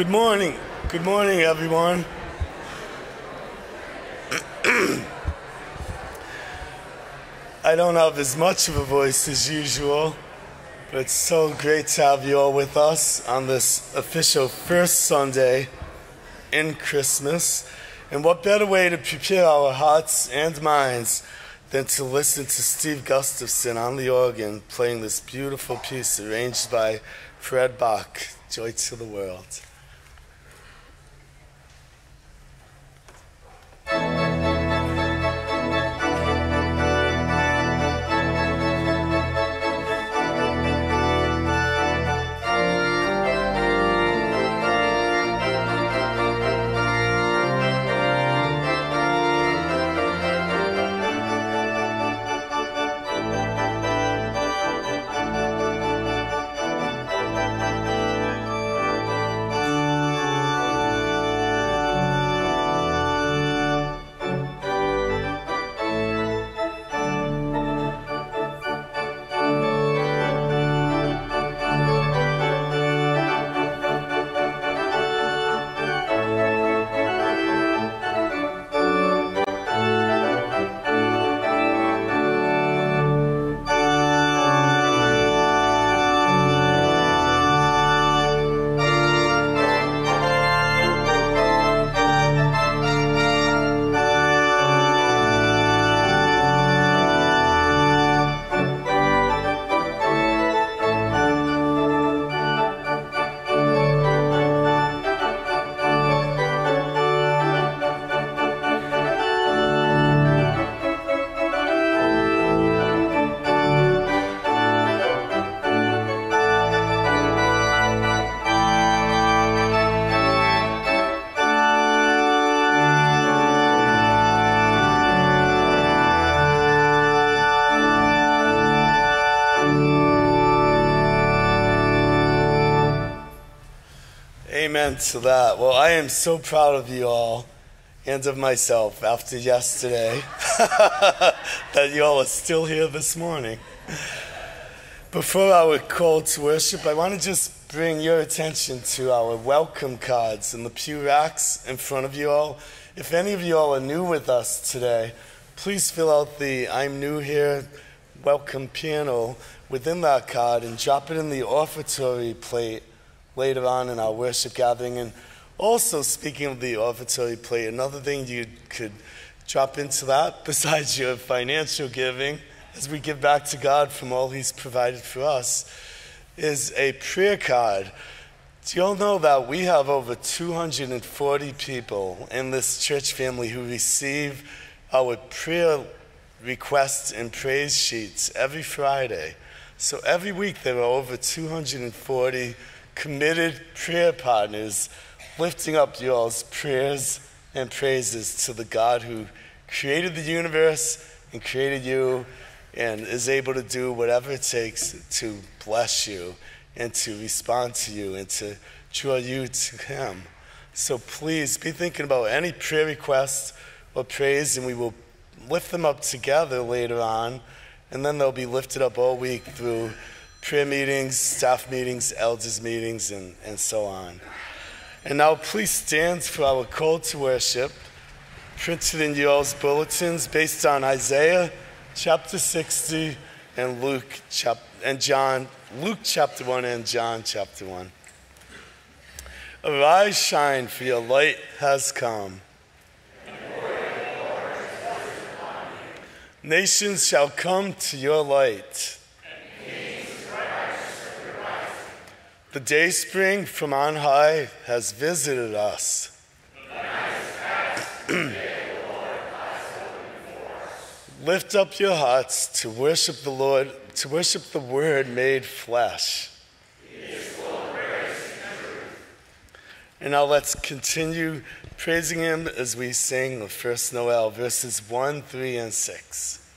Good morning. Good morning, everyone. I don't have as much of a voice as usual, but it's so great to have you all with us on this official first Sunday in Christmas. And what better way to prepare our hearts and minds than to listen to Steve Gustafson on the organ playing this beautiful piece arranged by Fred Bock, Joy to the World. To that. Well, I am so proud of you all and of myself after yesterday that you all are still here this morning. Before our call to worship, I want to just bring your attention to our welcome cards in the pew racks in front of you all. If any of you all are new with us today, please fill out the I'm new here welcome panel within that card and drop it in the offertory plate later on in our worship gathering. And also, speaking of the offertory plate, another thing you could drop into that, besides your financial giving, as we give back to God from all He's provided for us, is a prayer card. Do you all know that we have over 240 people in this church family who receive our prayer requests and praise sheets every Friday? So every week there are over 240 committed prayer partners lifting up y'all's prayers and praises to the God who created the universe and created you and is able to do whatever it takes to bless you and to respond to you and to draw you to Him. So please be thinking about any prayer requests or praise, and we will lift them up together later on, and then they'll be lifted up all week through prayer meetings, staff meetings, elders meetings, and, and so on. And now please stand for our call to worship, printed in y'all's bulletins based on Isaiah chapter 60 and Luke chap- and John, Luke chapter 1 and John chapter 1. Arise, shine, for your light has come. Nations shall come to your light. The day spring from on high has visited us. Lift up your hearts to worship the Lord, to worship the Word made flesh. And now let's continue praising Him as we sing the first Noel, verses 1, 3, and 6.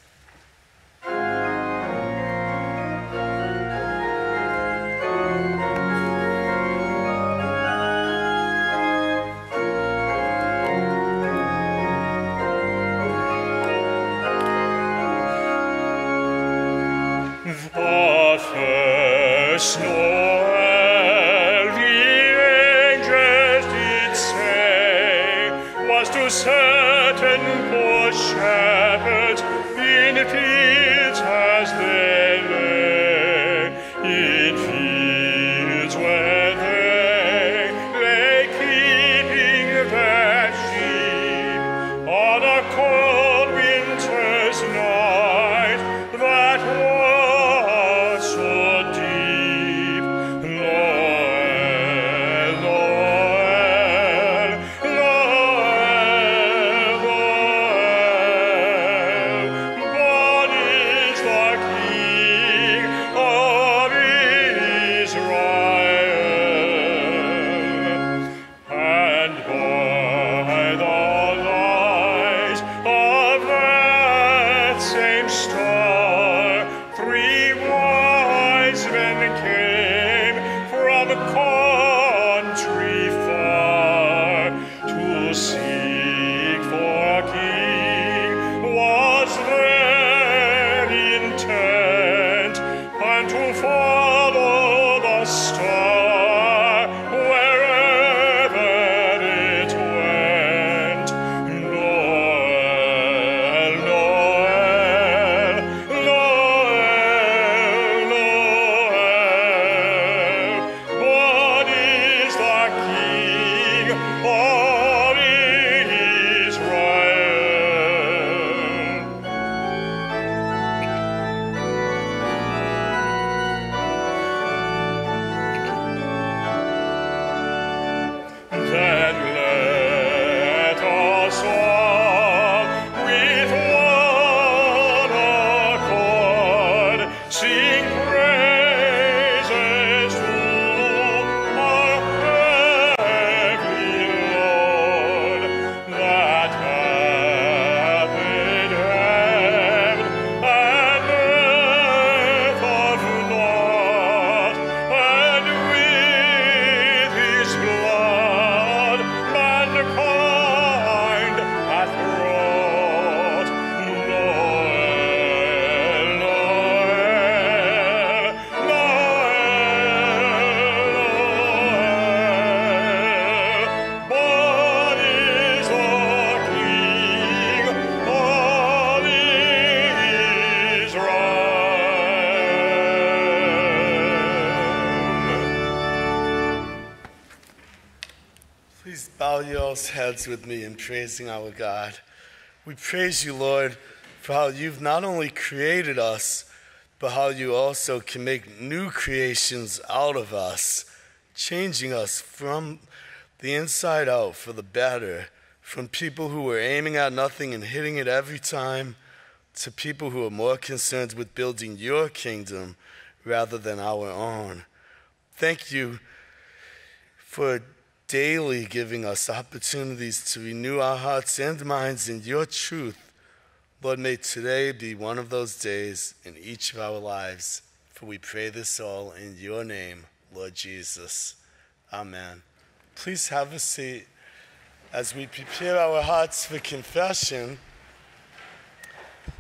Heads with me in praising our God. We praise you, Lord, for how you've not only created us, but how you also can make new creations out of us, changing us from the inside out for the better, from people who were aiming at nothing and hitting it every time, to people who are more concerned with building your kingdom rather than our own. Thank you for daily giving us opportunities to renew our hearts and minds in your truth. Lord, may today be one of those days in each of our lives. For we pray this all in your name, Lord Jesus. Amen. Please have a seat as we prepare our hearts for confession.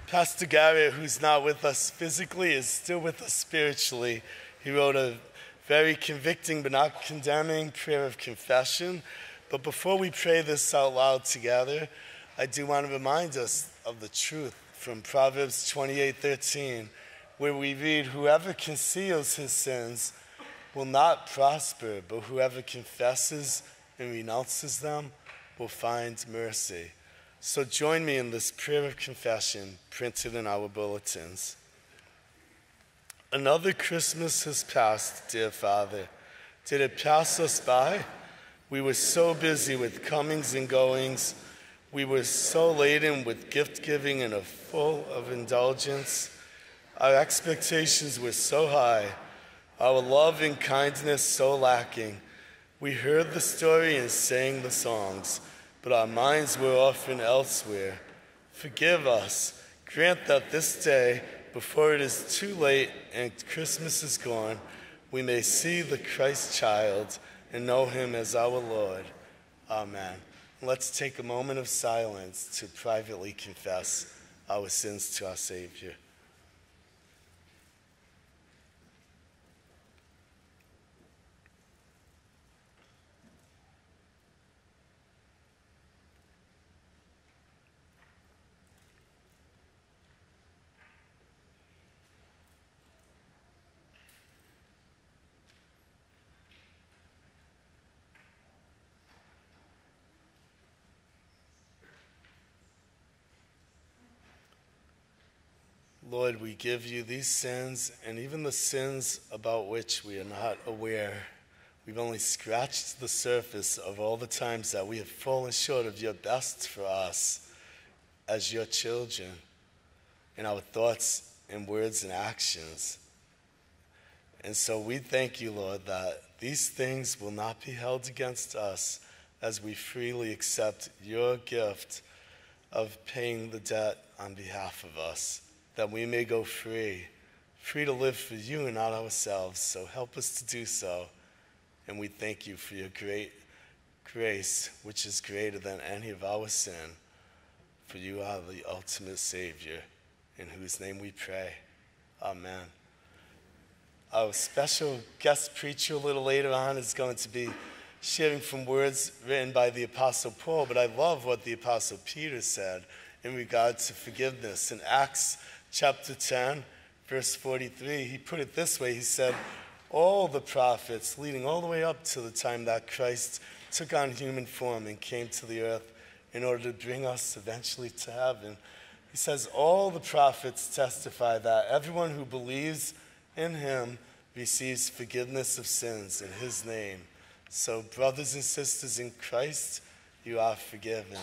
Pastor Gerrit, who's not with us physically, is still with us spiritually. He wrote a very convicting but not condemning prayer of confession. But before we pray this out loud together, I do want to remind us of the truth from Proverbs 28:13, where we read, "Whoever conceals his sins will not prosper, but whoever confesses and renounces them will find mercy." So join me in this prayer of confession printed in our bulletins. Another Christmas has passed, dear Father. Did it pass us by? We were so busy with comings and goings. We were so laden with gift giving and full of indulgence. Our expectations were so high, our love and kindness so lacking. We heard the story and sang the songs, but our minds were often elsewhere. Forgive us. Grant that this day before it is too late and Christmas is gone, we may see the Christ child and know him as our Lord. Amen. Let's take a moment of silence to privately confess our sins to our Savior. Lord, we give you these sins and even the sins about which we are not aware. We've only scratched the surface of all the times that we have fallen short of your best for us as your children in our thoughts and words and actions. And so we thank you, Lord, that these things will not be held against us as we freely accept your gift of paying the debt on behalf of us, that we may go free, free to live for you and not ourselves. So help us to do so. And we thank you for your great grace, which is greater than any of our sin. For you are the ultimate Savior, in whose name we pray. Amen. Our special guest preacher a little later on is going to be sharing from words written by the Apostle Paul, but I love what the Apostle Peter said in regard to forgiveness. In Acts chapter 10, verse 43, he put it this way He said, All the prophets, leading all the way up to the time that Christ took on human form and came to the earth in order to bring us eventually to heaven. He says, All the prophets testify that everyone who believes in him receives forgiveness of sins in his name. So, brothers and sisters in Christ, you are forgiven.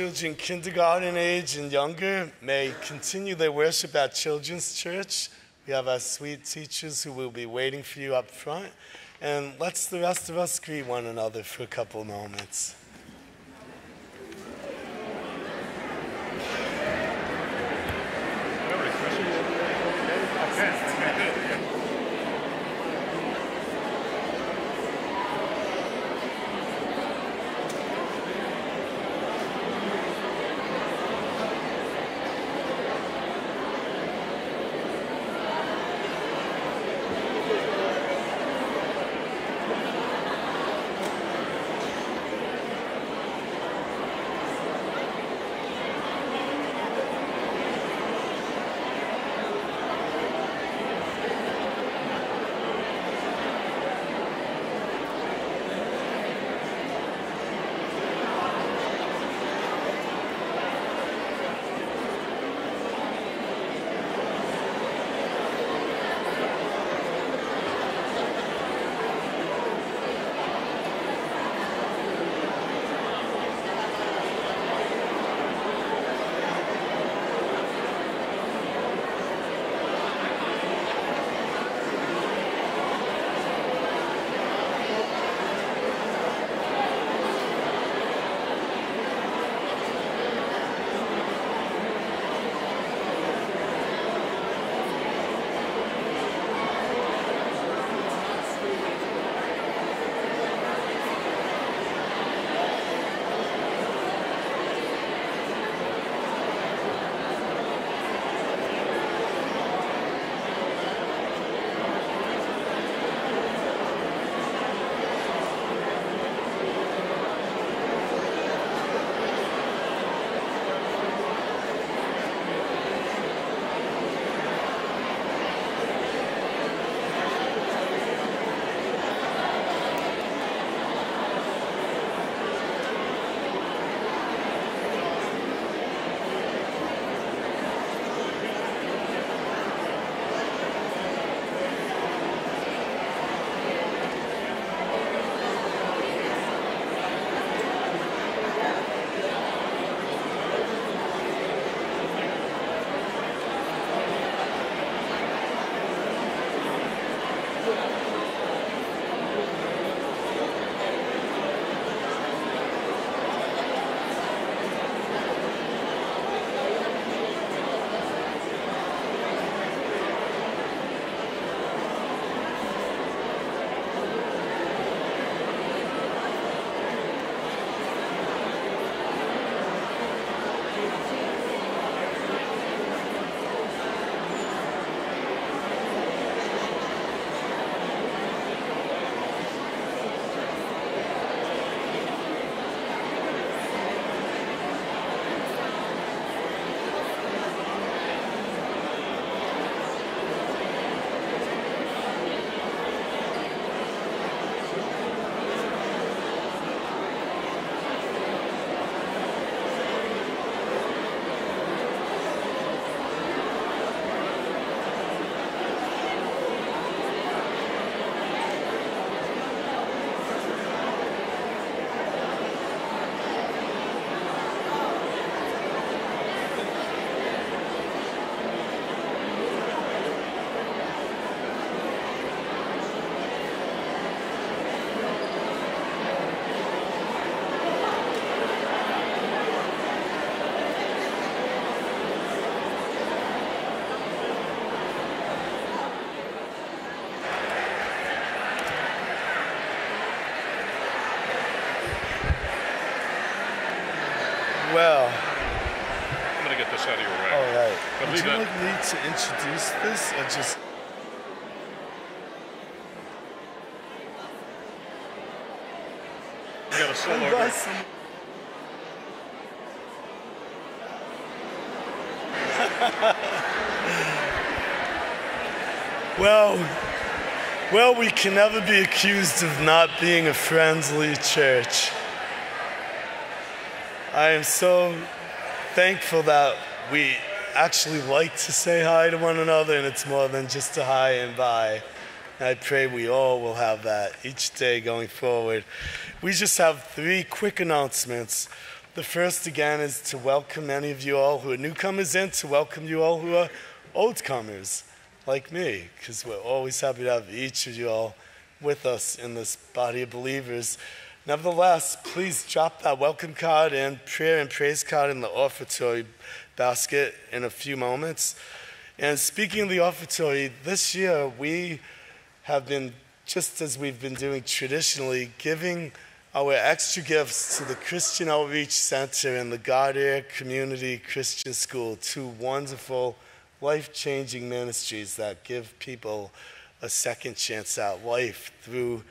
Children kindergarten age and younger may continue their worship at Children's Church. We have our sweet teachers who will be waiting for you up front. And let's the rest of us greet one another for a couple moments. You got a solo. Unless- well, well, we can never be accused of not being a friendly church. I am so thankful that we actually like to say hi to one another, and it's more than just a hi and bye. And I pray we all will have that each day going forward. We just have three quick announcements. The first, again, is to welcome any of you all who are newcomers in, to welcome you all who are old comers, like me, because we're always happy to have each of you all with us in this body of believers. Nevertheless, please drop that welcome card and prayer and praise card in the offertory basket in a few moments. And speaking of the offertory, this year we have been, just as we've been doing traditionally, giving our extra gifts to the Christian Outreach Center and the Gardere Community Christian School, two wonderful, life changing ministries that give people a second chance at life through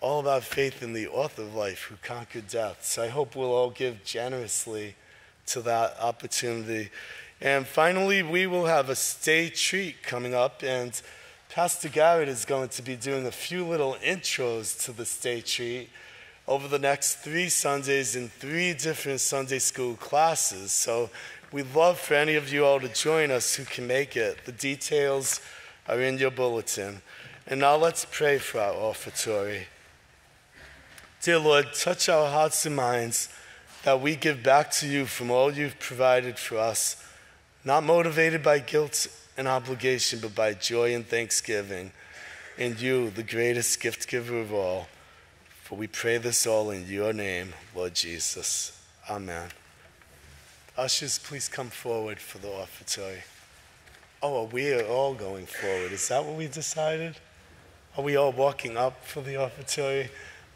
all about faith in the author of life who conquered death. So I hope we'll all give generously to that opportunity. And finally, we will have a stay treat coming up, and Pastor Gerrit is going to be doing a few little intros to the stay treat over the next three Sundays in three different Sunday school classes. So we'd love for any of you all to join us who can make it. The details are in your bulletin. And now let's pray for our offertory. Dear Lord, touch our hearts and minds that we give back to you from all you've provided for us, not motivated by guilt and obligation, but by joy and thanksgiving And you, the greatest gift giver of all. For we pray this all in your name, Lord Jesus. Amen. Ushers, please come forward for the offertory. Oh, we are all going forward. Is that what we decided? Are we all walking up for the offertory?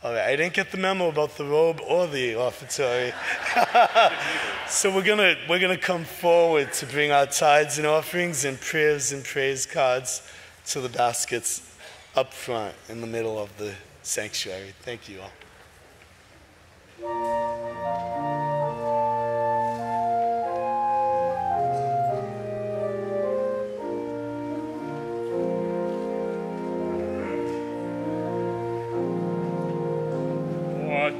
All right, I didn't get the memo about the robe or the offertory. so we're gonna we're gonna come forward to bring our tithes and offerings and prayers and praise cards to the baskets up front in the middle of the sanctuary. Thank you all.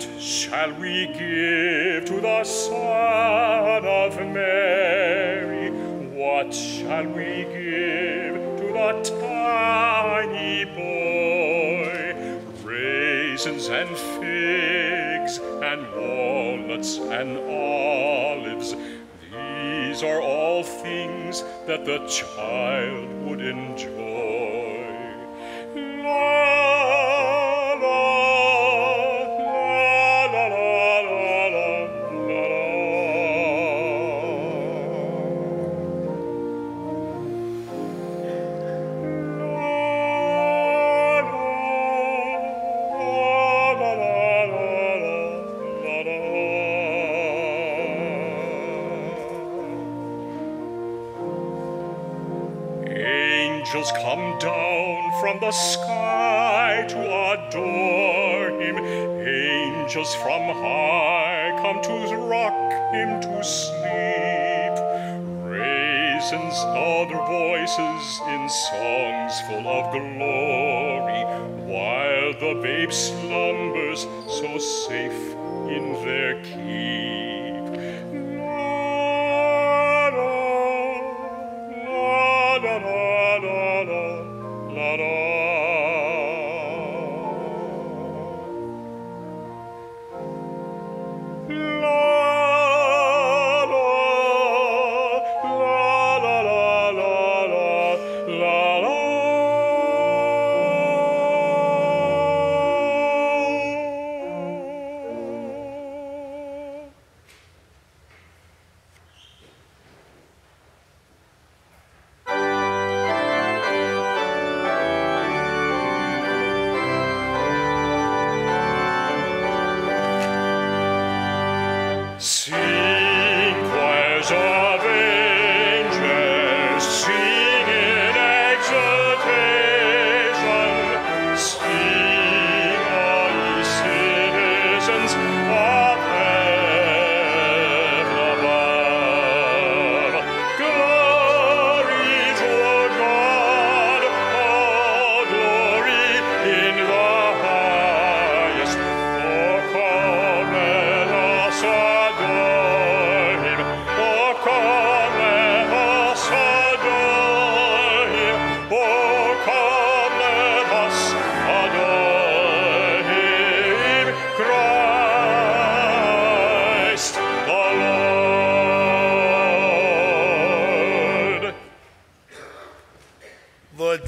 What shall we give to the Son of Mary? What shall we give to the tiny boy? Raisins and figs and walnuts and olives. These are all things that the child would enjoy.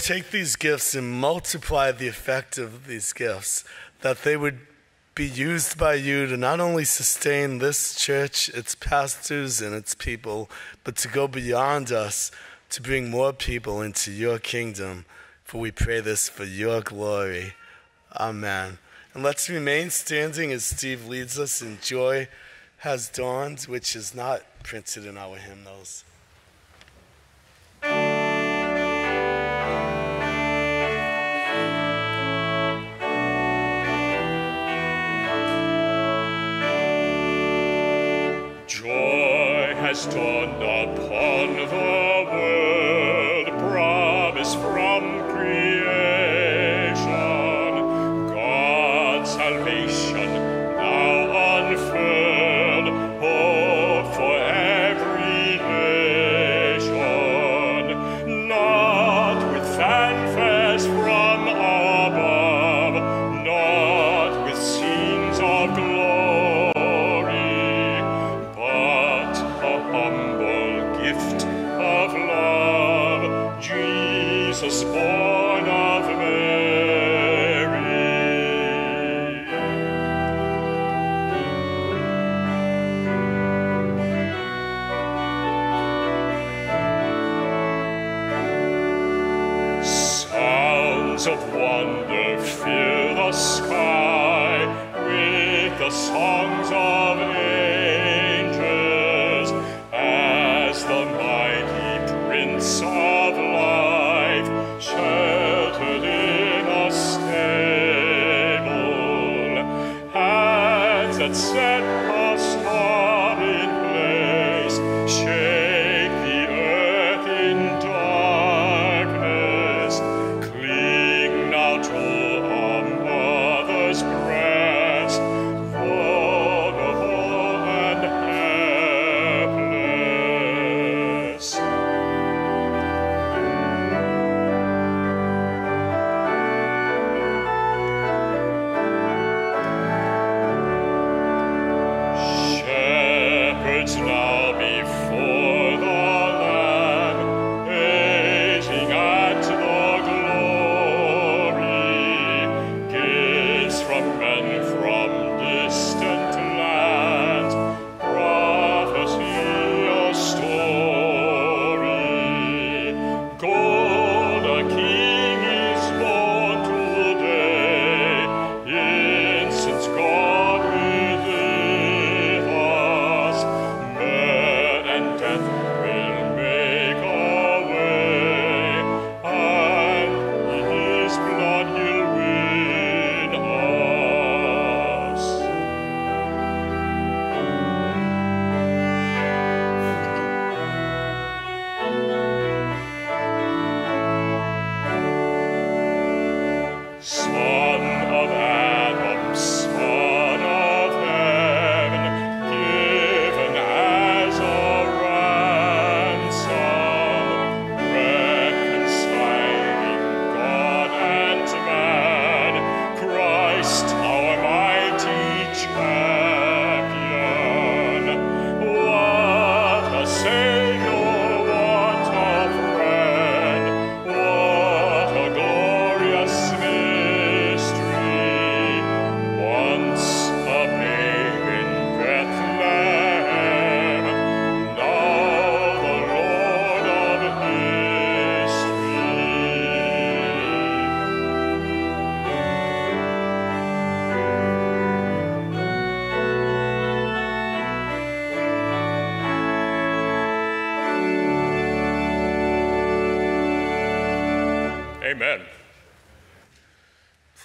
Take these gifts and multiply the effect of these gifts, that they would be used by you to not only sustain this church, its pastors, and its people, but to go beyond us to bring more people into your kingdom. For we pray this for your glory. Amen. And let's remain standing as Steve leads us in Joy Has Dawned, which is not printed in our hymnals. Has dawned upon the Sounds of wonder fill the sky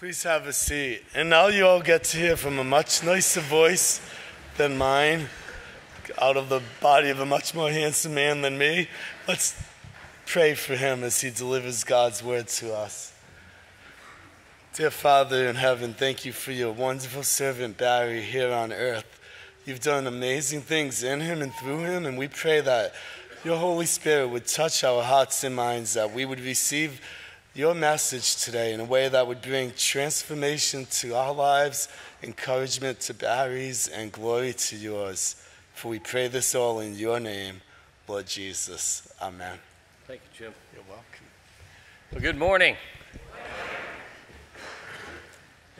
Please have a seat. And now you all get to hear from a much nicer voice than mine, out of the body of a much more handsome man than me. Let's pray for him as he delivers God's word to us. Dear Father in heaven, thank you for your wonderful servant Barry here on earth. You've done amazing things in him and through him, and we pray that your Holy Spirit would touch our hearts and minds, that we would receive your message today in a way that would bring transformation to our lives, encouragement to Barry's, and glory to yours. For we pray this all in your name, Lord Jesus. Amen. Thank you, Jim. You're welcome. Well, good morning.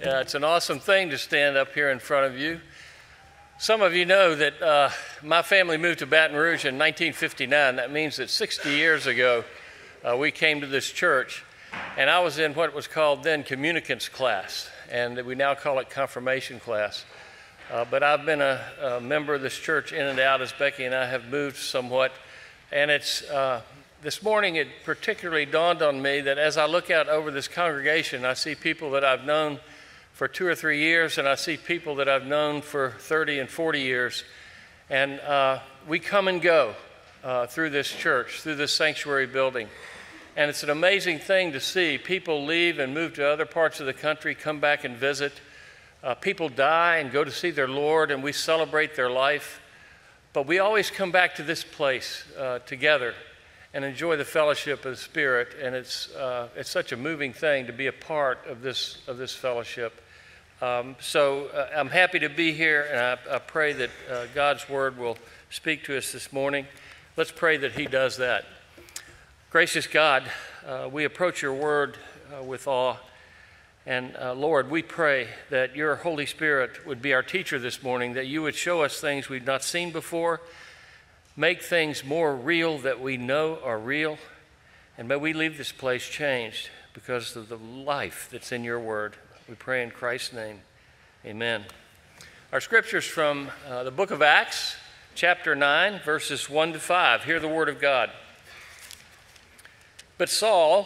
Yeah, it's an awesome thing to stand up here in front of you. Some of you know that uh, my family moved to Baton Rouge in 1959. That means that 60 years ago, uh, we came to this church, and I was in what was called then communicants class, and we now call it confirmation class. Uh, but I've been a, a, member of this church in and out as Becky and I have moved somewhat, and it's uh, this morning it particularly dawned on me that as I look out over this congregation, I see people that I've known for two or three years, and I see people that I've known for 30 and 40 years. And uh, we come and go uh, through this church, through this sanctuary building. And it's an amazing thing to see people leave and move to other parts of the country, come back and visit. Uh, people die and go to see their Lord, and we celebrate their life. But we always come back to this place uh, together and enjoy the fellowship of the Spirit. And it's, uh, it's such a moving thing to be a part of this, of this fellowship. Um, so uh, I'm happy to be here, and I, I pray that uh, God's word will speak to us this morning. Let's pray that He does that. Gracious God, uh, we approach your word uh, with awe. And uh, Lord, we pray that your Holy Spirit would be our teacher this morning, that you would show us things we've not seen before, make things more real that we know are real, and may we leave this place changed because of the life that's in your word. We pray in Christ's name. Amen. Our scriptures from uh, the book of Acts, chapter 9, verses 1 to 5. Hear the word of God. But Saul,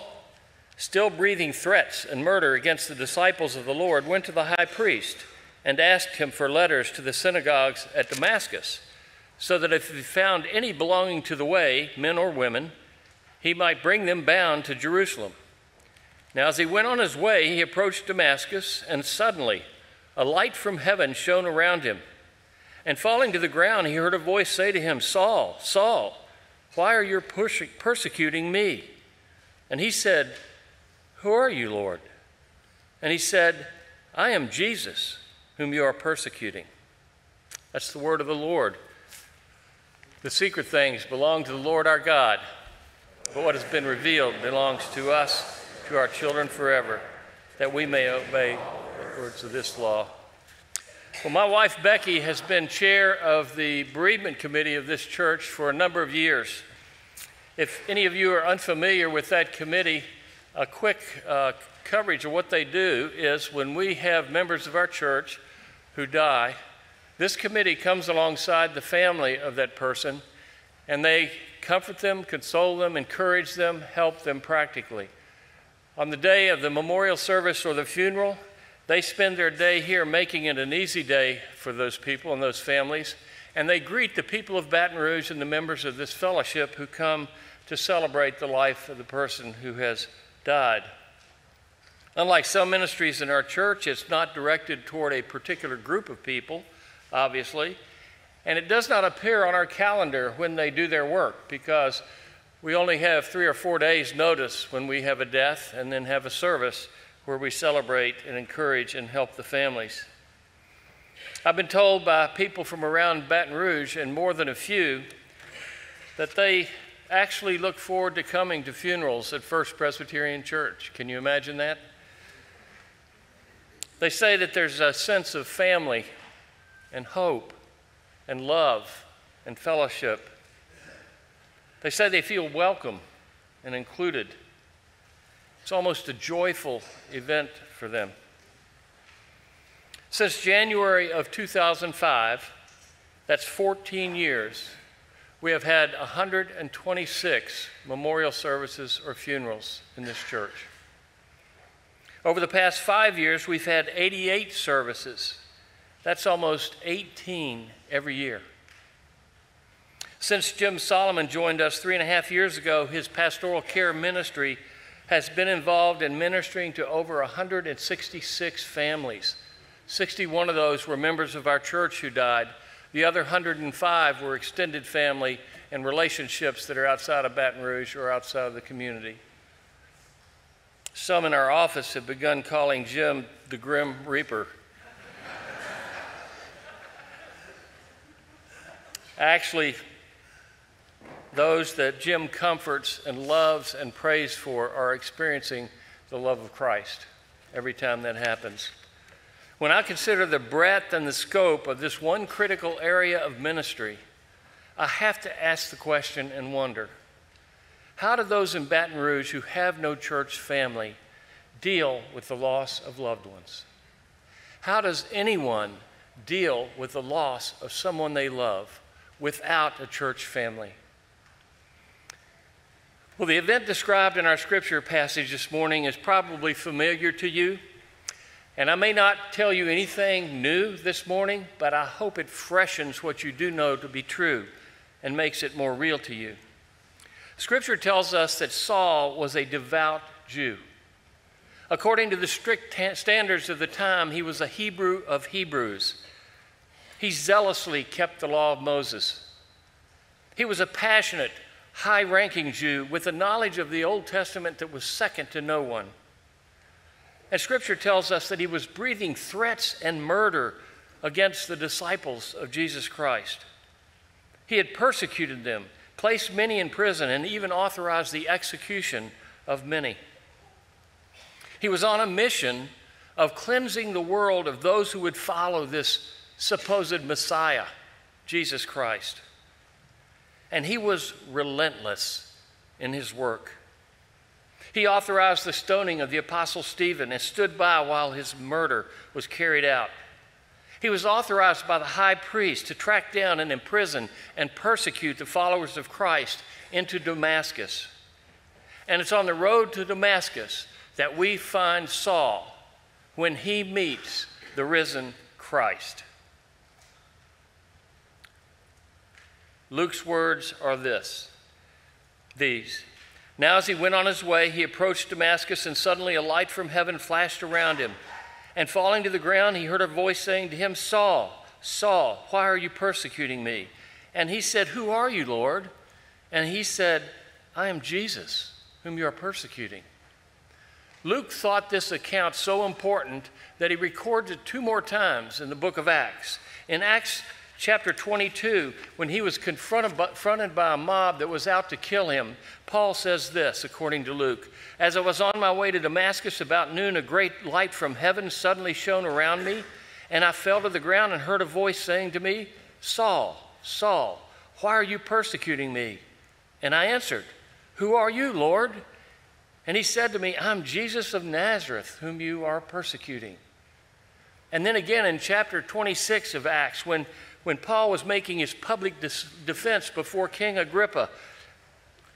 still breathing threats and murder against the disciples of the Lord, went to the high priest and asked him for letters to the synagogues at Damascus, so that if he found any belonging to the way, men or women, he might bring them bound to Jerusalem. Now, as he went on his way, he approached Damascus, and suddenly a light from heaven shone around him. And falling to the ground, he heard a voice say to him, Saul, Saul, why are you persecuting me? And he said, Who are you, Lord? And he said, I am Jesus, whom you are persecuting. That's the word of the Lord. The secret things belong to the Lord our God, but what has been revealed belongs to us to our children forever, that we may obey the words of this law. Well, my wife Becky has been chair of the bereavement committee of this church for a number of years. If any of you are unfamiliar with that committee, a quick uh, coverage of what they do is when we have members of our church who die, this committee comes alongside the family of that person and they comfort them, console them, encourage them, help them practically. On the day of the memorial service or the funeral, they spend their day here making it an easy day for those people and those families. And they greet the people of Baton Rouge and the members of this fellowship who come to celebrate the life of the person who has died. Unlike some ministries in our church, it's not directed toward a particular group of people, obviously. And it does not appear on our calendar when they do their work because we only have three or four days' notice when we have a death and then have a service where we celebrate and encourage and help the families. I've been told by people from around Baton Rouge, and more than a few, that they actually look forward to coming to funerals at First Presbyterian Church. Can you imagine that? They say that there's a sense of family and hope and love and fellowship they say they feel welcome and included. It's almost a joyful event for them. Since January of 2005, that's 14 years, we have had 126 memorial services or funerals in this church. Over the past five years, we've had 88 services. That's almost 18 every year. Since Jim Solomon joined us three and a half years ago, his pastoral care ministry has been involved in ministering to over 166 families. 61 of those were members of our church who died. The other 105 were extended family and relationships that are outside of Baton Rouge or outside of the community. Some in our office have begun calling Jim the Grim Reaper. Actually, those that Jim comforts and loves and prays for are experiencing the love of Christ every time that happens. When I consider the breadth and the scope of this one critical area of ministry, I have to ask the question and wonder how do those in Baton Rouge who have no church family deal with the loss of loved ones? How does anyone deal with the loss of someone they love without a church family? Well, the event described in our scripture passage this morning is probably familiar to you. And I may not tell you anything new this morning, but I hope it freshens what you do know to be true and makes it more real to you. Scripture tells us that Saul was a devout Jew. According to the strict standards of the time, he was a Hebrew of Hebrews. He zealously kept the law of Moses. He was a passionate, high ranking Jew with a knowledge of the Old Testament that was second to no one. And Scripture tells us that he was breathing threats and murder against the disciples of Jesus Christ. He had persecuted them, placed many in prison, and even authorized the execution of many. He was on a mission of cleansing the world of those who would follow this supposed Messiah, Jesus Christ and he was relentless in his work. He authorized the stoning of the Apostle Stephen and stood by while his murder was carried out. He was authorized by the high priest to track down and imprison and persecute the followers of Christ into Damascus. And it's on the road to Damascus that we find Saul when he meets the risen Christ. Luke's words are this these. Now, as he went on his way, he approached Damascus, and suddenly a light from heaven flashed around him. And falling to the ground, he heard a voice saying to him, Saul, Saul, why are you persecuting me? And he said, Who are you, Lord? And he said, I am Jesus, whom you are persecuting. Luke thought this account so important that he records it two more times in the book of Acts. In Acts chapter 22, when he was confronted by a mob that was out to kill him, Paul says this, according to Luke As I was on my way to Damascus about noon, a great light from heaven suddenly shone around me, and I fell to the ground and heard a voice saying to me, Saul, Saul, why are you persecuting me? And I answered, Who are you, Lord? And he said to me, I'm Jesus of Nazareth, whom you are persecuting. And then again in chapter 26 of Acts, when when Paul was making his public defense before King Agrippa,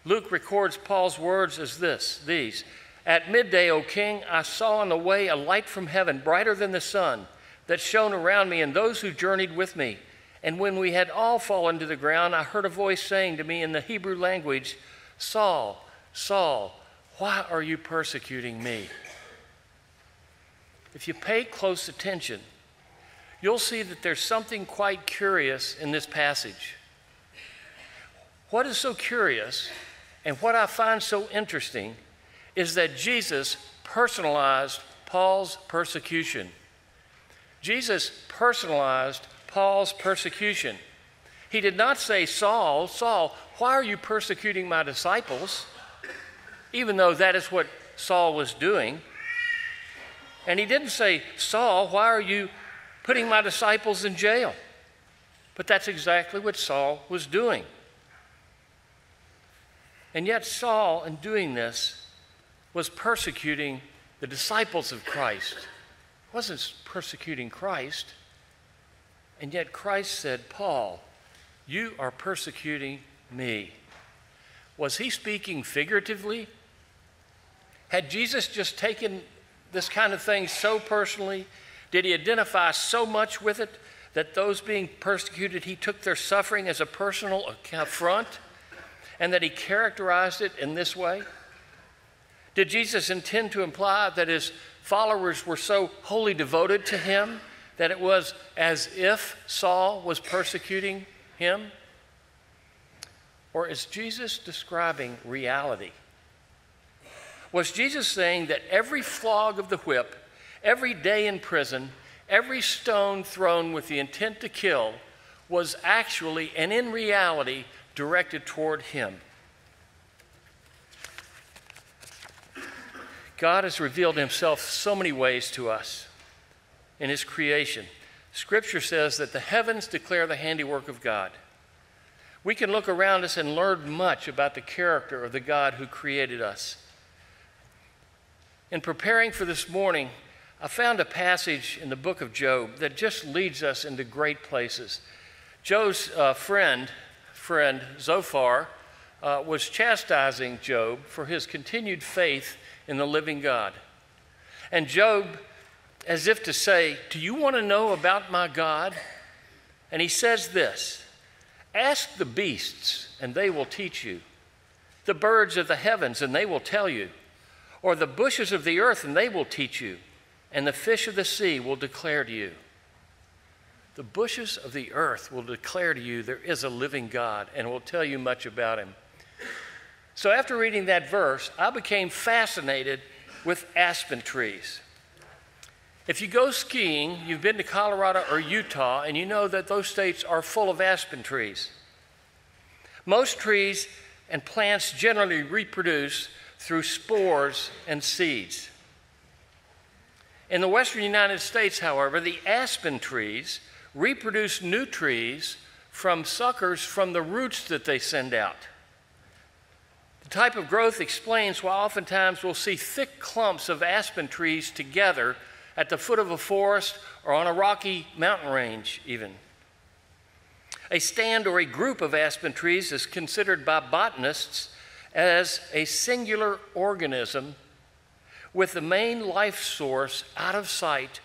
Luke records Paul's words as this these At midday, O king, I saw on the way a light from heaven, brighter than the sun, that shone around me and those who journeyed with me. And when we had all fallen to the ground, I heard a voice saying to me in the Hebrew language, Saul, Saul, why are you persecuting me? If you pay close attention, you'll see that there's something quite curious in this passage. What is so curious and what I find so interesting is that Jesus personalized Paul's persecution. Jesus personalized Paul's persecution. He did not say, Saul, Saul, why are you persecuting my disciples? Even though that is what Saul was doing. And he didn't say, Saul, why are you putting my disciples in jail. But that's exactly what Saul was doing. And yet, Saul, in doing this, was persecuting the disciples of Christ. He wasn't persecuting Christ. And yet, Christ said, Paul, you are persecuting me. Was he speaking figuratively? Had Jesus just taken this kind of thing so personally did he identify so much with it that those being persecuted, he took their suffering as a personal affront and that he characterized it in this way? Did Jesus intend to imply that his followers were so wholly devoted to him that it was as if Saul was persecuting him? Or is Jesus describing reality? Was Jesus saying that every flog of the whip every day in prison, every stone thrown with the intent to kill was actually and in reality directed toward Him. God has revealed Himself so many ways to us in His creation. Scripture says that the heavens declare the handiwork of God. We can look around us and learn much about the character of the God who created us. In preparing for this morning, I found a passage in the book of Job that just leads us into great places. Job's uh, friend, friend Zophar, uh, was chastising Job for his continued faith in the living God. And Job, as if to say, Do you want to know about my God? And he says this Ask the beasts, and they will teach you, the birds of the heavens, and they will tell you, or the bushes of the earth, and they will teach you and the fish of the sea will declare to you. The bushes of the earth will declare to you there is a living God and will tell you much about him. So, after reading that verse, I became fascinated with aspen trees. If you go skiing, you've been to Colorado or Utah, and you know that those states are full of aspen trees. Most trees and plants generally reproduce through spores and seeds. In the western United States, however, the aspen trees reproduce new trees from suckers from the roots that they send out. The type of growth explains why oftentimes we'll see thick clumps of aspen trees together at the foot of a forest or on a rocky mountain range, even. A stand or a group of aspen trees is considered by botanists as a singular organism with the main life source out of sight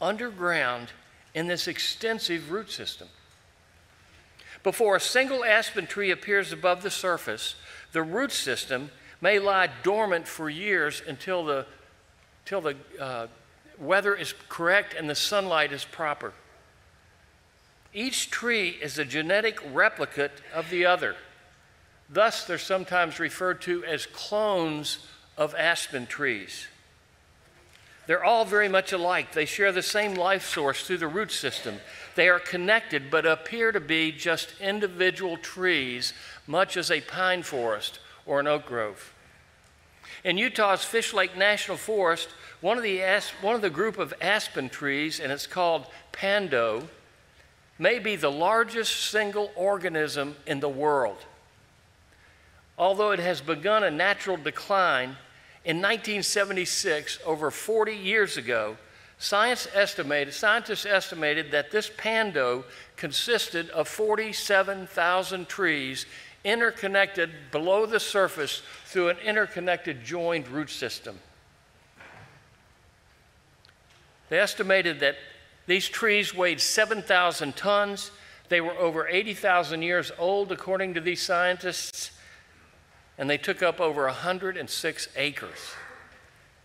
underground in this extensive root system. Before a single aspen tree appears above the surface, the root system may lie dormant for years until the, until the uh, weather is correct and the sunlight is proper. Each tree is a genetic replicate of the other. Thus, they're sometimes referred to as clones of aspen trees. They're all very much alike. They share the same life source through the root system. They are connected but appear to be just individual trees, much as a pine forest or an oak grove. In Utah's Fish Lake National Forest, one of the, one of the group of aspen trees, and it's called pando, may be the largest single organism in the world. Although it has begun a natural decline, in 1976, over 40 years ago, science estimated, scientists estimated that this pando consisted of 47,000 trees interconnected below the surface through an interconnected joined root system. They estimated that these trees weighed 7,000 tons. They were over 80,000 years old, according to these scientists, and they took up over 106 acres.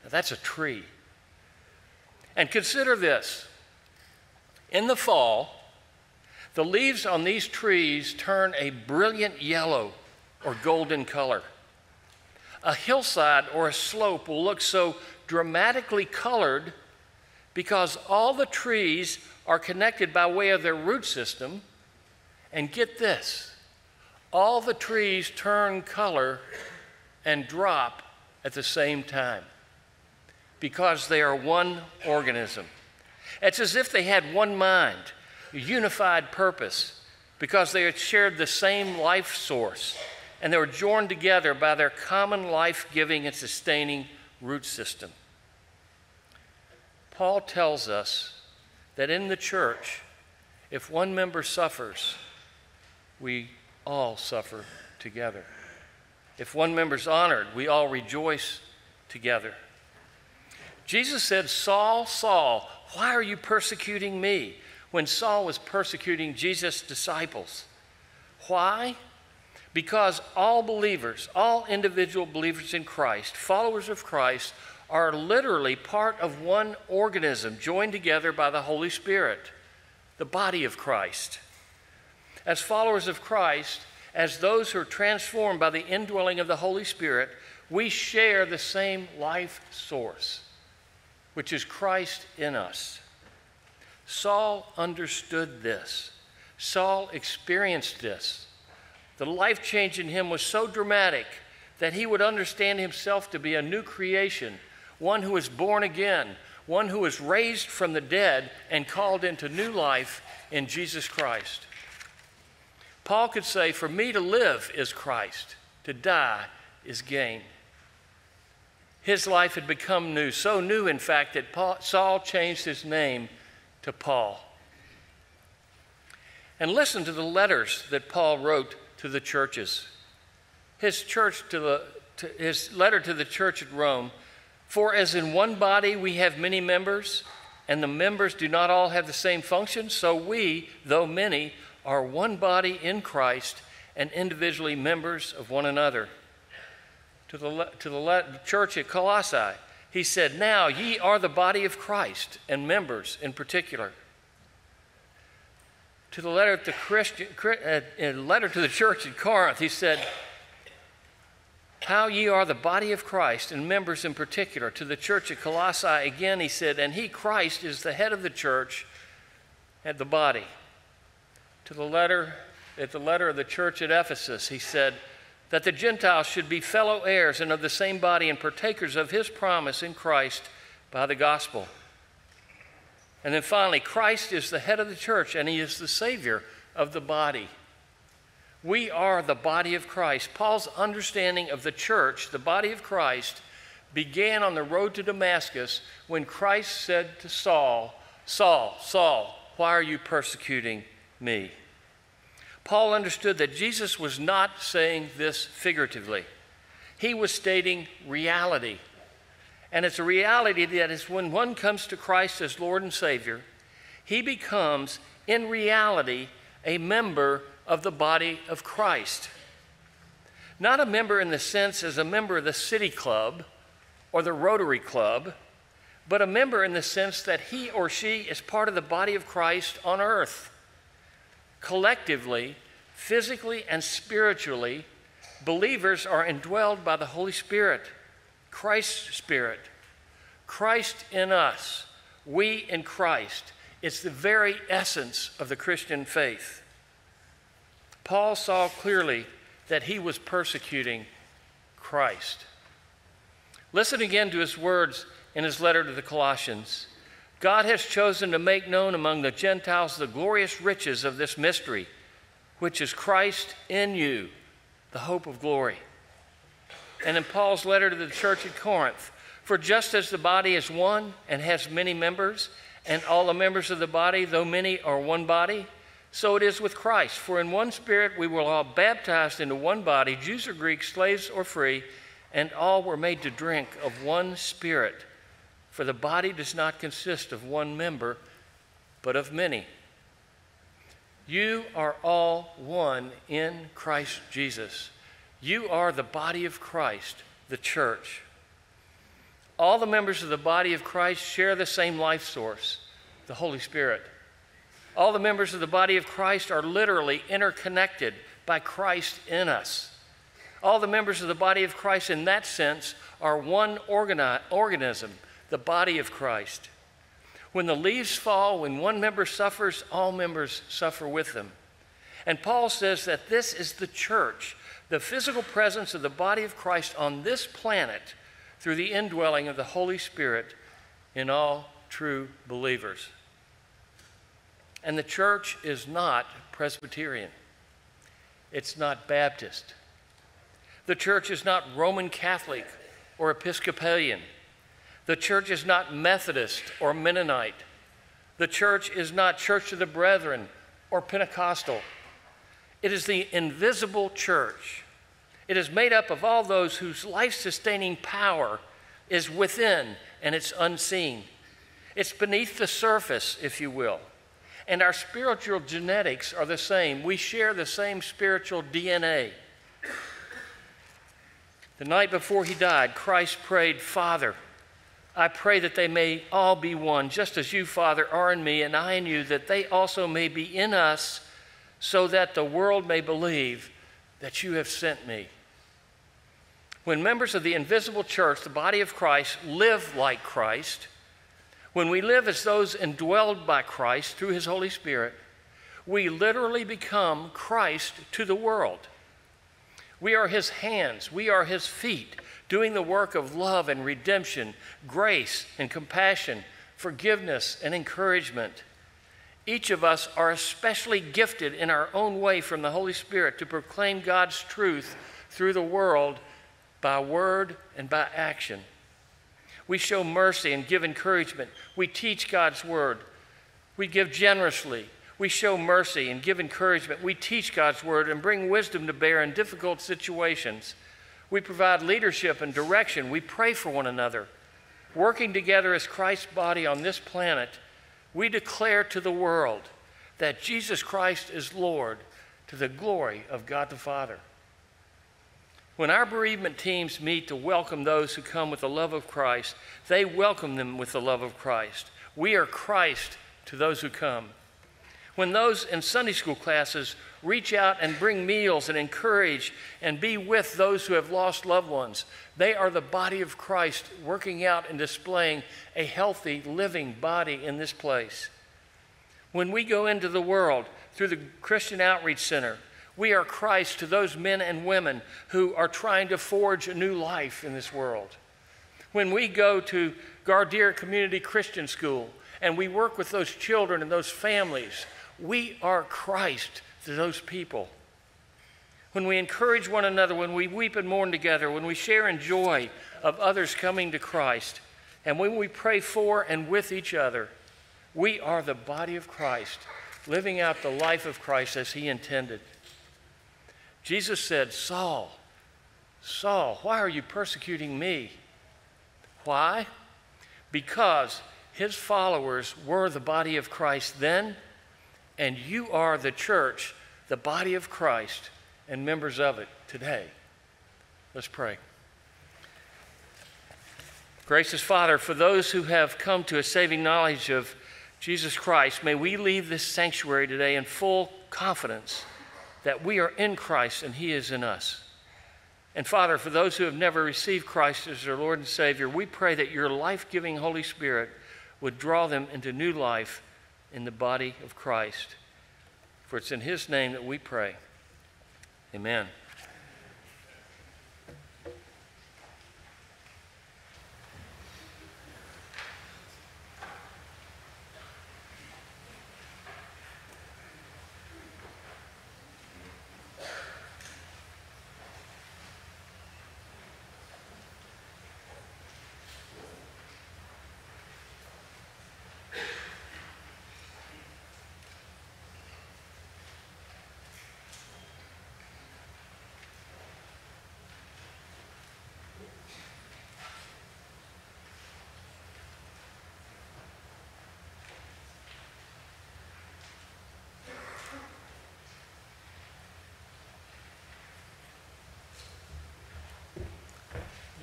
Now, that's a tree. And consider this in the fall, the leaves on these trees turn a brilliant yellow or golden color. A hillside or a slope will look so dramatically colored because all the trees are connected by way of their root system. And get this all the trees turn color and drop at the same time because they are one organism. It's as if they had one mind, a unified purpose, because they had shared the same life source and they were joined together by their common life giving and sustaining root system. Paul tells us that in the church, if one member suffers, we all suffer together. If one member is honored, we all rejoice together. Jesus said, Saul, Saul, why are you persecuting me? When Saul was persecuting Jesus' disciples. Why? Because all believers, all individual believers in Christ, followers of Christ, are literally part of one organism joined together by the Holy Spirit, the body of Christ as followers of Christ, as those who are transformed by the indwelling of the Holy Spirit, we share the same life source, which is Christ in us. Saul understood this. Saul experienced this. The life change in him was so dramatic that he would understand himself to be a new creation, one who is born again, one who is raised from the dead and called into new life in Jesus Christ. Paul could say, For me to live is Christ, to die is gain. His life had become new, so new, in fact, that Paul, Saul changed his name to Paul. And listen to the letters that Paul wrote to the churches. His church to the to his letter to the church at Rome, for as in one body we have many members, and the members do not all have the same function, so we, though many, are one body in Christ and individually members of one another. To the, to the church at Colossae, he said, Now ye are the body of Christ and members in particular. To the letter to, Christian, uh, letter to the church at Corinth, he said, How ye are the body of Christ and members in particular. To the church at Colossae, again, he said, And he, Christ, is the head of the church and the body to the letter, at the letter of the church at Ephesus, he said that the Gentiles should be fellow heirs and of the same body and partakers of his promise in Christ by the gospel. And then finally, Christ is the head of the church and he is the Savior of the body. We are the body of Christ. Paul's understanding of the church, the body of Christ, began on the road to Damascus when Christ said to Saul, Saul, Saul, why are you persecuting me. Paul understood that Jesus was not saying this figuratively, he was stating reality. And it's a reality that is when one comes to Christ as Lord and Savior, he becomes, in reality, a member of the body of Christ. Not a member in the sense as a member of the City Club or the Rotary Club, but a member in the sense that he or she is part of the body of Christ on earth collectively, physically, and spiritually, believers are indwelled by the Holy Spirit, Christ's Spirit. Christ in us, we in Christ. It's the very essence of the Christian faith. Paul saw clearly that he was persecuting Christ. Listen again to his words in his letter to the Colossians. God has chosen to make known among the Gentiles the glorious riches of this mystery, which is Christ in you, the hope of glory. And in Paul's letter to the church at Corinth, for just as the body is one and has many members, and all the members of the body, though many, are one body, so it is with Christ. For in one spirit we were all baptized into one body, Jews or Greeks, slaves or free, and all were made to drink of one spirit. For the body does not consist of one member, but of many. You are all one in Christ Jesus. You are the body of Christ, the church. All the members of the body of Christ share the same life source, the Holy Spirit. All the members of the body of Christ are literally interconnected by Christ in us. All the members of the body of Christ, in that sense, are one organi- organism the body of Christ. When the leaves fall, when one member suffers, all members suffer with them. And Paul says that this is the church, the physical presence of the body of Christ on this planet through the indwelling of the Holy Spirit in all true believers. And the church is not Presbyterian, it's not Baptist. The church is not Roman Catholic or Episcopalian. The church is not Methodist or Mennonite. The church is not Church of the Brethren or Pentecostal. It is the invisible church. It is made up of all those whose life sustaining power is within and it's unseen. It's beneath the surface, if you will. And our spiritual genetics are the same. We share the same spiritual DNA. The night before he died, Christ prayed, Father, I pray that they may all be one, just as you, Father, are in me and I in you, that they also may be in us, so that the world may believe that you have sent me. When members of the invisible church, the body of Christ, live like Christ, when we live as those indwelled by Christ through his Holy Spirit, we literally become Christ to the world. We are his hands, we are his feet, doing the work of love and redemption, grace and compassion, forgiveness and encouragement. Each of us are especially gifted in our own way from the Holy Spirit to proclaim God's truth through the world by word and by action. We show mercy and give encouragement. We teach God's word. We give generously. We show mercy and give encouragement. We teach God's word and bring wisdom to bear in difficult situations. We provide leadership and direction. We pray for one another. Working together as Christ's body on this planet, we declare to the world that Jesus Christ is Lord to the glory of God the Father. When our bereavement teams meet to welcome those who come with the love of Christ, they welcome them with the love of Christ. We are Christ to those who come. When those in Sunday school classes reach out and bring meals and encourage and be with those who have lost loved ones, they are the body of Christ working out and displaying a healthy, living body in this place. When we go into the world through the Christian Outreach Center, we are Christ to those men and women who are trying to forge a new life in this world. When we go to Gardere Community Christian School and we work with those children and those families, we are Christ to those people. When we encourage one another, when we weep and mourn together, when we share in joy of others coming to Christ, and when we pray for and with each other, we are the body of Christ, living out the life of Christ as He intended. Jesus said, Saul, Saul, why are you persecuting me? Why? Because his followers were the body of Christ then, and you are the church, the body of Christ, and members of it today. Let's pray. Gracious Father, for those who have come to a saving knowledge of Jesus Christ, may we leave this sanctuary today in full confidence that we are in Christ and He is in us. And Father, for those who have never received Christ as their Lord and Savior, we pray that your life giving Holy Spirit would draw them into new life in the body of Christ. For it's in His name that we pray. Amen.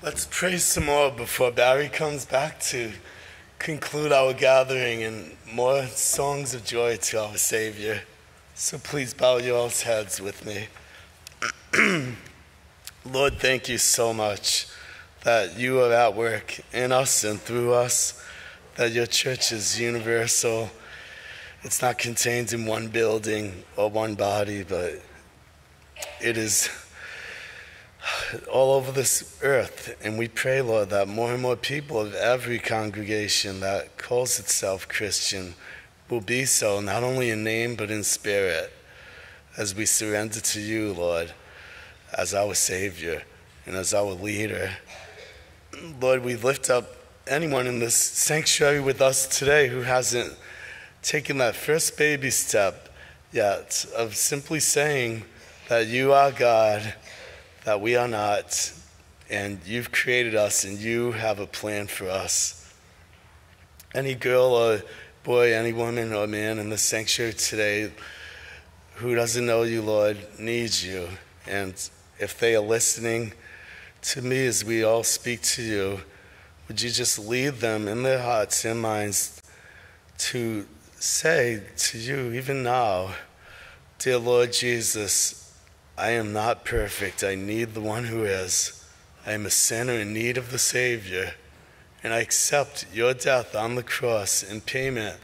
Let's pray some more before Barry comes back to conclude our gathering and more songs of joy to our Savior. So please bow your all's heads with me. Lord, thank you so much that you are at work in us and through us, that your church is universal. It's not contained in one building or one body, but it is all over this earth. And we pray, Lord, that more and more people of every congregation that calls itself Christian will be so, not only in name, but in spirit, as we surrender to you, Lord, as our Savior and as our leader. Lord, we lift up anyone in this sanctuary with us today who hasn't taken that first baby step yet of simply saying that you are God that we are not, and you've created us and you have a plan for us. Any girl or boy, any woman or man in the sanctuary today who doesn't know you, Lord, needs you. And if they are listening to me as we all speak to you, would you just lead them in their hearts and minds to say to you, even now, Dear Lord Jesus, I am not perfect. I need the one who is. I am a sinner in need of the Savior, and I accept your death on the cross in payment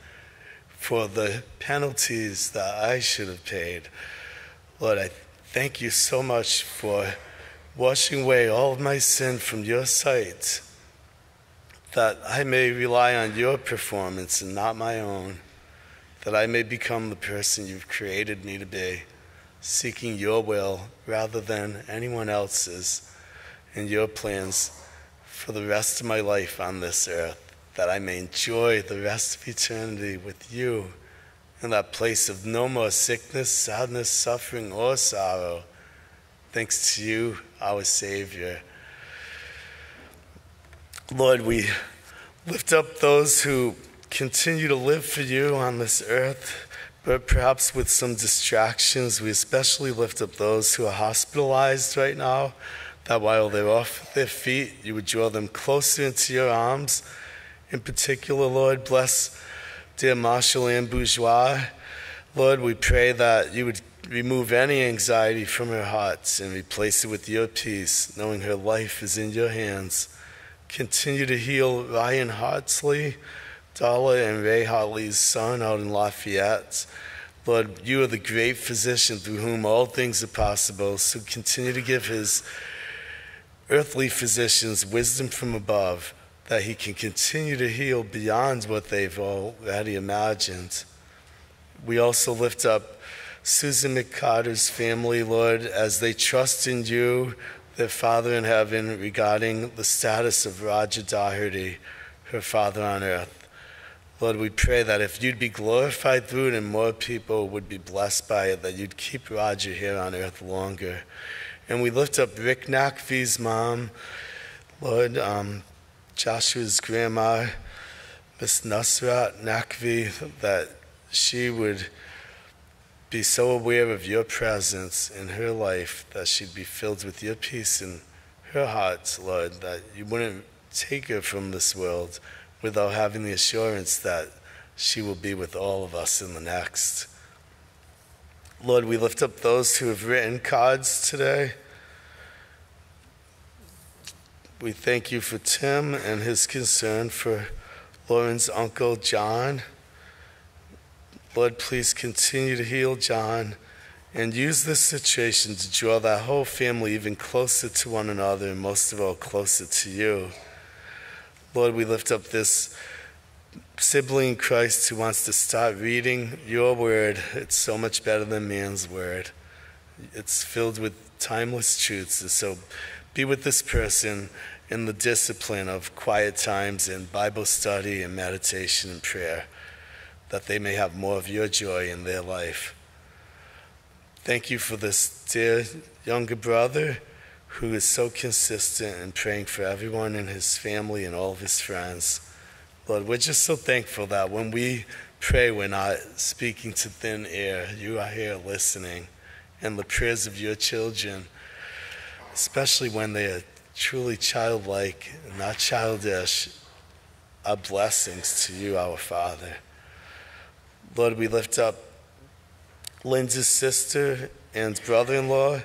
for the penalties that I should have paid. Lord, I thank you so much for washing away all of my sin from your sight, that I may rely on your performance and not my own, that I may become the person you've created me to be, seeking your will rather than anyone else's and your plans for the rest of my life on this earth, that I may enjoy the rest of eternity with you in that place of no more sickness, sadness, suffering, or sorrow. Thanks to you, our Savior. Lord, we lift up those who continue to live for you on this earth, but perhaps with some distractions. We especially lift up those who are hospitalized right now, that while they're off their feet, you would draw them closer into your arms. In particular, Lord, bless dear Marshall Ann Bourgeois. Lord, we pray that you would remove any anxiety from her heart and replace it with your peace, knowing her life is in your hands. Continue to heal Ryan Hartley, Dala and Ray Hartley's son out in Lafayette. Lord, you are the great physician through whom all things are possible. So continue to give his earthly physicians wisdom from above that he can continue to heal beyond what they've already imagined. We also lift up Susan McCarter's family, Lord, as they trust in you, their Father in heaven, regarding the status of Roger Doherty, her father on earth. Lord, we pray that if you'd be glorified through it and more people would be blessed by it, that you'd keep Roger here on earth longer. And we lift up Rick Nakvi's mom, Lord, um, Joshua's grandma, Miss Nusrat Nakvi, that she would be so aware of your presence in her life that she'd be filled with your peace in her heart, Lord, that you wouldn't take her from this world without having the assurance that she will be with all of us in the next. Lord, we lift up those who have written cards today. We thank you for Tim and his concern for Lauren's uncle John. Lord, please continue to heal John and use this situation to draw that whole family even closer to one another and most of all closer to you. Lord, we lift up this sibling Christ who wants to start reading your word. It's so much better than man's word. It's filled with timeless truths. So be with this person in the discipline of quiet times and Bible study and meditation and prayer, that they may have more of your joy in their life. Thank you for this dear younger brother who is so consistent in praying for everyone in his family and all of his friends. Lord, we're just so thankful that when we pray, we're not speaking to thin air. You are here listening. And the prayers of your children especially when they are truly childlike not childish, are blessings to you, our Father. Lord, we lift up Linda's sister and brother in law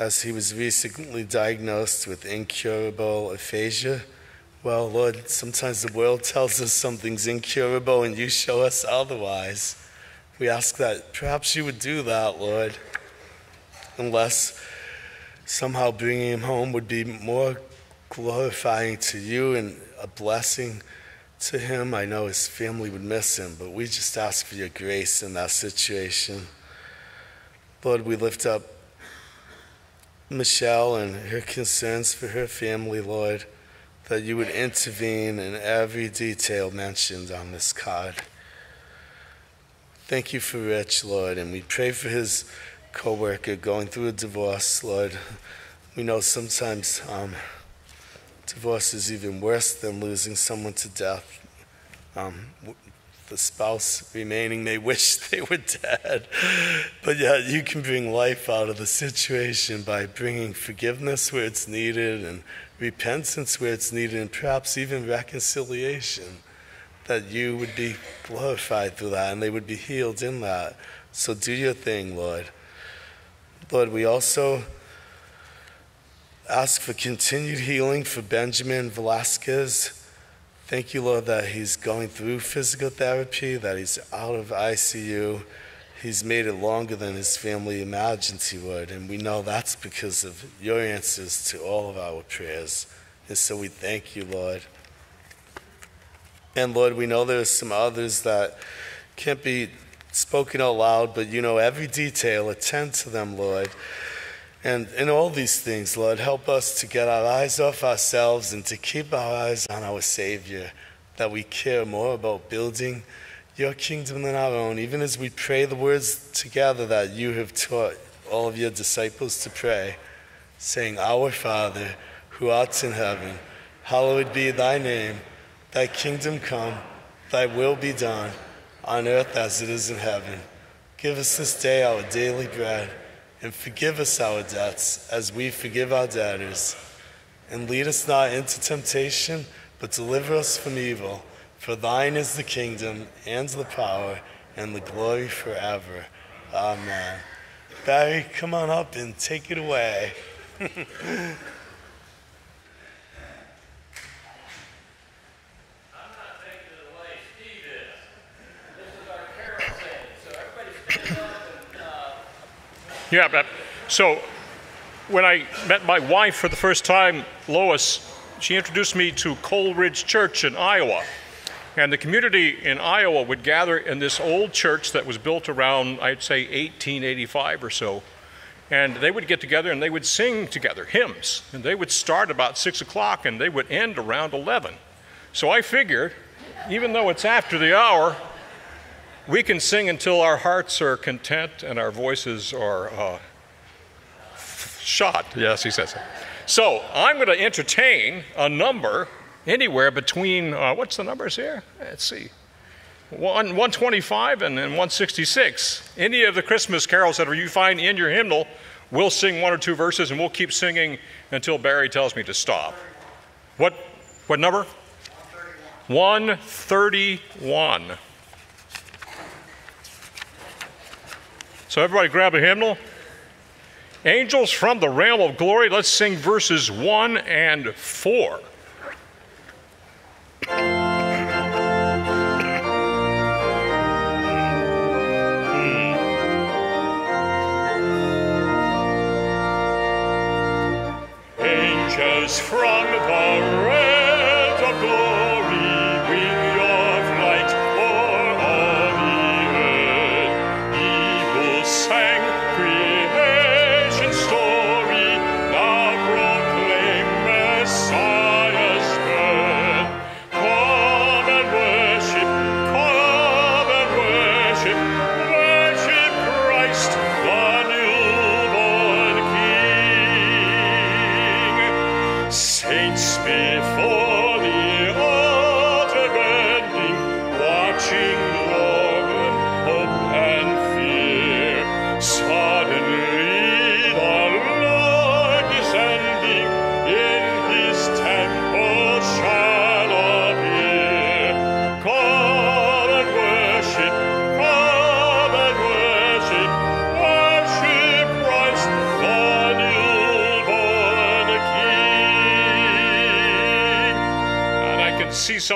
as he was recently diagnosed with incurable aphasia. Well, Lord, sometimes the world tells us something's incurable and you show us otherwise. We ask that perhaps you would do that, Lord, unless somehow bringing him home would be more glorifying to you and a blessing to him. I know his family would miss him, but we just ask for your grace in that situation. Lord, we lift up Michelle and her concerns for her family, Lord, that you would intervene in every detail mentioned on this card. Thank you for Rich, Lord, and we pray for his coworker going through a divorce, Lord. We know sometimes um, divorce is even worse than losing someone to death. Um, the spouse remaining may wish they were dead, but yet you can bring life out of the situation by bringing forgiveness where it's needed and repentance where it's needed, and perhaps even reconciliation. That you would be glorified through that and they would be healed in that. So do your thing, Lord. Lord, we also ask for continued healing for Benjamin Velasquez. Thank you, Lord, that he's going through physical therapy, that he's out of ICU. He's made it longer than his family imagined he would, and we know that's because of your answers to all of our prayers. And so we thank you, Lord. And Lord, we know there are some others that can't be spoken out loud, but you know every detail. Attend to them, Lord. And in all these things, Lord, help us to get our eyes off ourselves and to keep our eyes on our Savior, that we care more about building your kingdom than our own, even as we pray the words together that you have taught all of your disciples to pray, saying, Our Father, who art in heaven, hallowed be thy name. Thy kingdom come, thy will be done, on earth as it is in heaven. Give us this day our daily bread, and forgive us our debts as we forgive our debtors. And lead us not into temptation, but deliver us from evil. For thine is the kingdom and the power and the glory forever. Amen. Barry, come on up and take it away. Yeah, but so when I met my wife for the first time, Lois, she introduced me to Coleridge Church in Iowa. And the community in Iowa would gather in this old church that was built around, I'd say, 1885 or so. And they would get together and they would sing together hymns. And they would start about 6 o'clock and they would end around 11. So I figured, even though it's after the hour, we can sing until our hearts are content and our voices are uh, shot. Yes, he says. So I'm going to entertain a number anywhere between, uh, what's the numbers here? Let's see. One, 125 and then 166. Any of the Christmas carols that you find in your hymnal, we'll sing one or two verses and we'll keep singing until Barry tells me to stop. What, what number? 131. So everybody grab a hymnal. Angels from the realm of glory, let's sing verses 1 and 4. Angels from the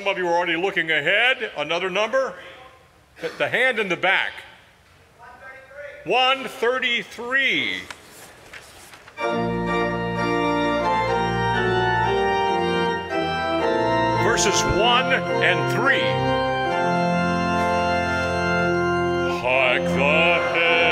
some of you are already looking ahead. Another number? The- hand in the back. 133. Verses 1 and 3. Hark the herald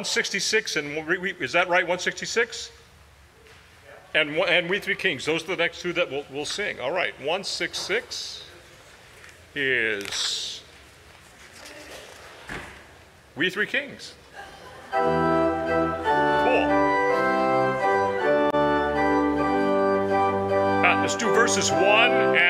166 and we, we, is that right? 166 and and we three kings. Those are the next two that we'll, we'll sing. All right, 166 is we three kings. Cool. Right, let's do verses one and.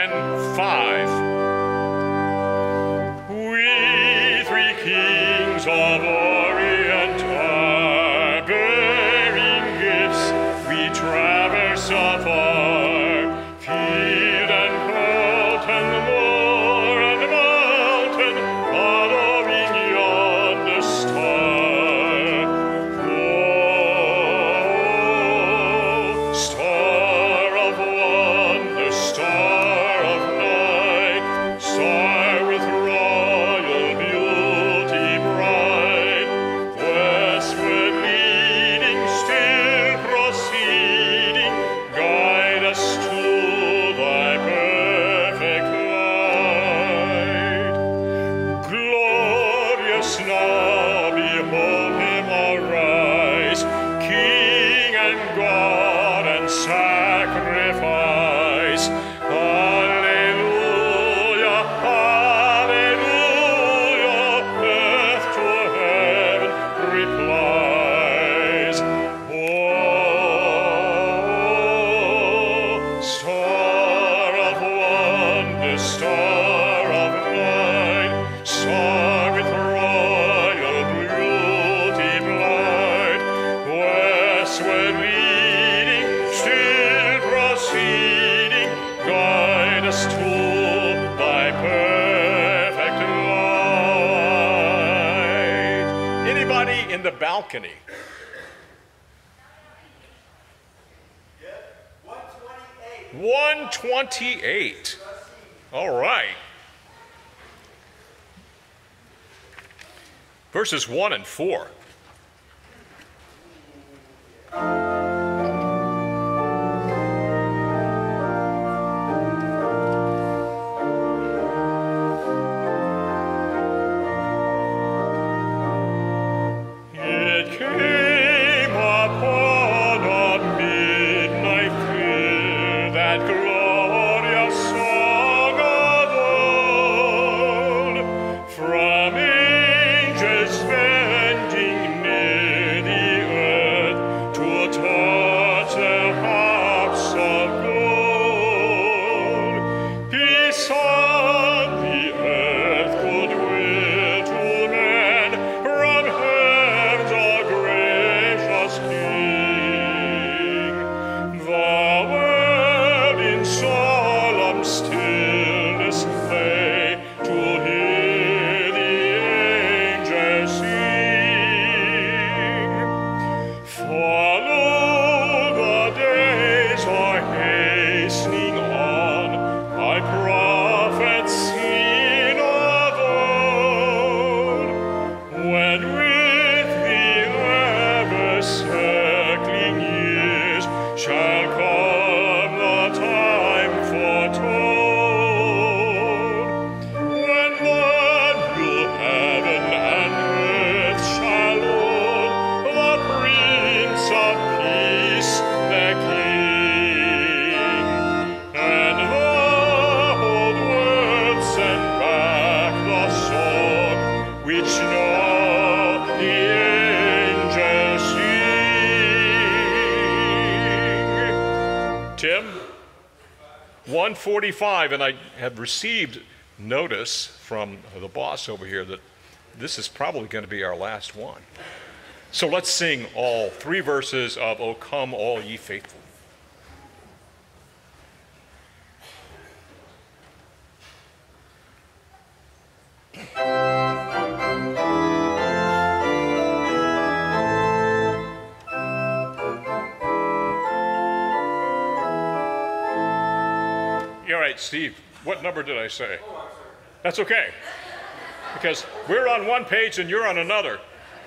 28. All right. Verses 1 and 4. 45, and I have received notice from the boss over here that this is probably going to be our last one. So let's sing all three verses of O Come All Ye Faithful. Steve, what number did I say? That's okay. Because we're on one page and you're on another.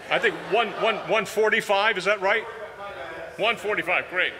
I think one, one, 145, is that right? 145, great.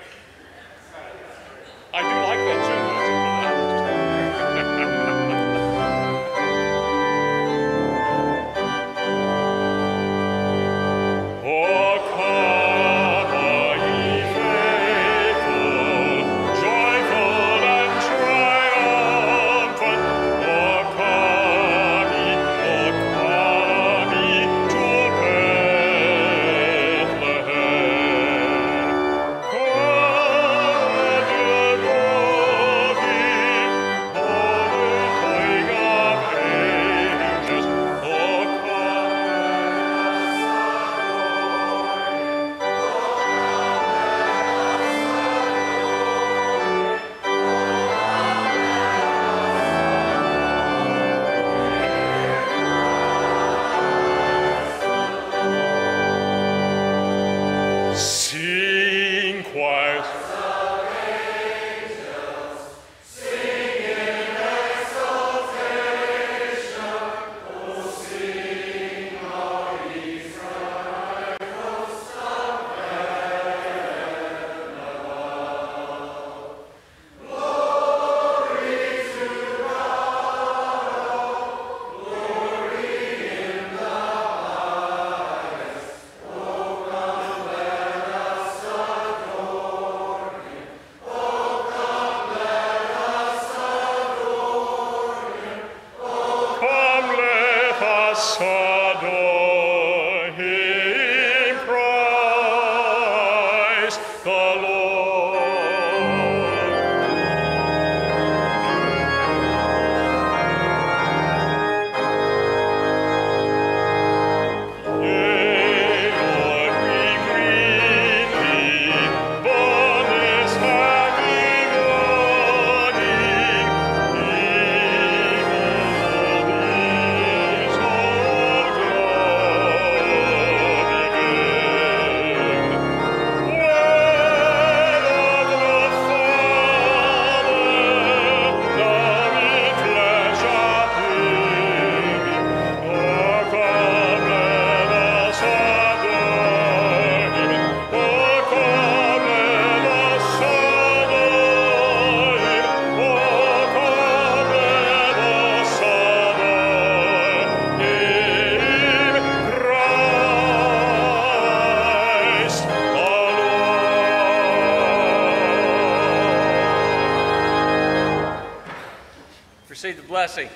Blessing.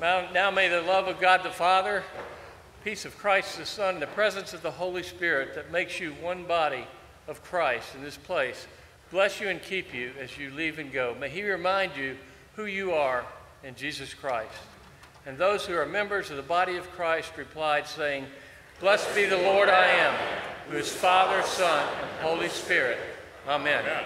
Now, may the love of God the Father, peace of Christ the Son, and the presence of the Holy Spirit that makes you one body of Christ in this place bless you and keep you as you leave and go. May He remind you who you are in Jesus Christ. And those who are members of the body of Christ replied, saying, Blessed be the Lord I am, who is Father, Son, and Holy Spirit. Amen. Amen.